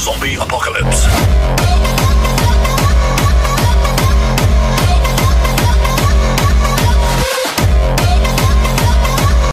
Zombie Apocalypse.